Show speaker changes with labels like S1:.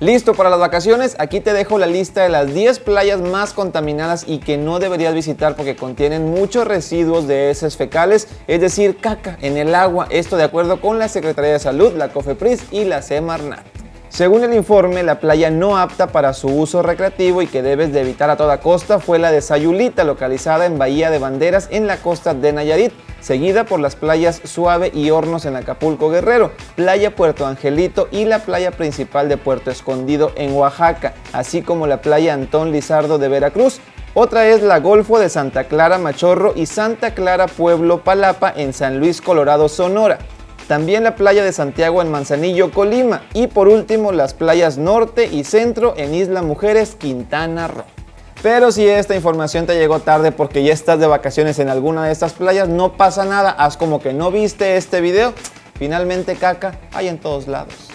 S1: Listo para las vacaciones, aquí te dejo la lista de las 10 playas más contaminadas y que no deberías visitar porque contienen muchos residuos de heces fecales, es decir, caca en el agua, esto de acuerdo con la Secretaría de Salud, la COFEPRIS y la Semarnat. Según el informe, la playa no apta para su uso recreativo y que debes de evitar a toda costa fue la de Sayulita, localizada en Bahía de Banderas en la costa de Nayarit, seguida por las playas Suave y Hornos en Acapulco Guerrero, Playa Puerto Angelito y la playa principal de Puerto Escondido en Oaxaca, así como la playa Antón Lizardo de Veracruz. Otra es la Golfo de Santa Clara Machorro y Santa Clara Pueblo Palapa en San Luis Colorado Sonora también la playa de Santiago en Manzanillo, Colima y por último las playas norte y centro en Isla Mujeres, Quintana Roo. Pero si esta información te llegó tarde porque ya estás de vacaciones en alguna de estas playas, no pasa nada, haz como que no viste este video. Finalmente caca hay en todos lados.